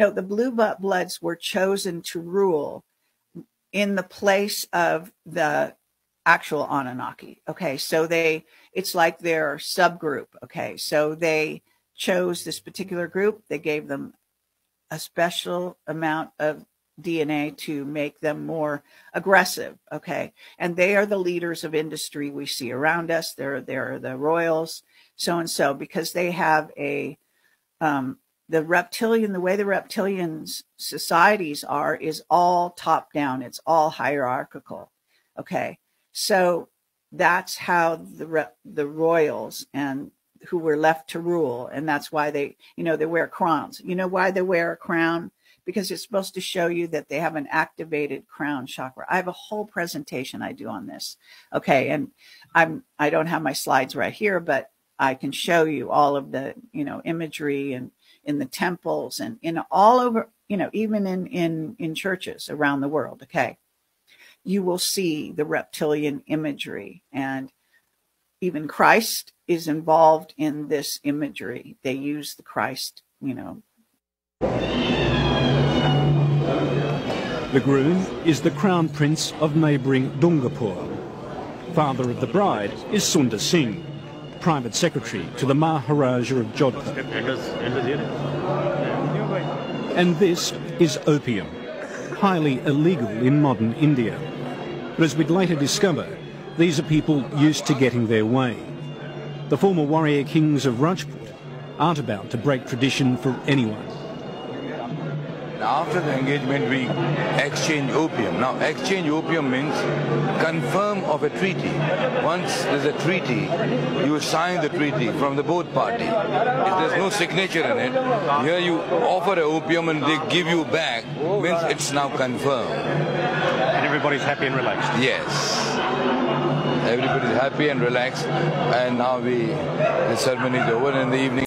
No, the blue bloods were chosen to rule in the place of the actual Anunnaki. Okay, so they it's like their subgroup. Okay, so they chose this particular group. They gave them a special amount of DNA to make them more aggressive. Okay. And they are the leaders of industry we see around us. They're, they're the royals, so and so, because they have a, um, the reptilian, the way the reptilians societies are is all top down. It's all hierarchical. Okay. So that's how the, the royals and who were left to rule. And that's why they, you know, they wear crowns. You know why they wear a crown? because it's supposed to show you that they have an activated crown chakra. I have a whole presentation I do on this. Okay. And I'm, I don't have my slides right here, but I can show you all of the, you know, imagery and in the temples and in all over, you know, even in, in, in churches around the world. Okay. You will see the reptilian imagery and even Christ is involved in this imagery. They use the Christ, you know, the groom is the crown prince of neighbouring Dungarpur. Father of the bride is Sundar Singh, private secretary to the Maharaja of Jodhpur. And this is opium, highly illegal in modern India. But as we'd later discover, these are people used to getting their way. The former warrior kings of Rajput aren't about to break tradition for anyone. After the engagement, we exchange opium. Now, exchange opium means confirm of a treaty. Once there's a treaty, you sign the treaty from the both parties. If there's no signature in it, here you offer a opium and they give you back, means it's now confirmed. And everybody's happy and relaxed? Yes. Everybody's happy and relaxed. And now we, the ceremony is over in the evening.